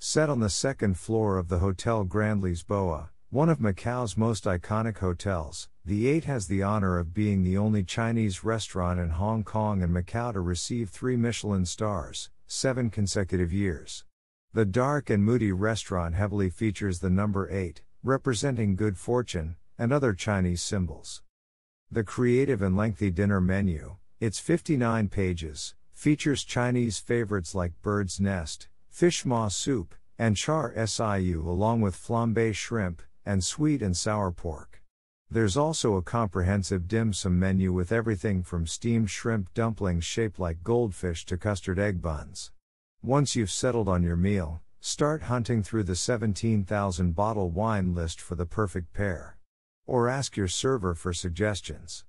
Set on the second floor of the Hotel Grand Lisboa, one of Macau's most iconic hotels, the 8 has the honor of being the only Chinese restaurant in Hong Kong and Macau to receive three Michelin stars, seven consecutive years. The dark and moody restaurant heavily features the number 8, representing good fortune, and other Chinese symbols. The creative and lengthy dinner menu, its 59 pages, features Chinese favorites like bird's nest, fish maw soup, and char siu along with flambe shrimp, and sweet and sour pork. There's also a comprehensive dim sum menu with everything from steamed shrimp dumplings shaped like goldfish to custard egg buns. Once you've settled on your meal, start hunting through the 17,000 bottle wine list for the perfect pair. Or ask your server for suggestions.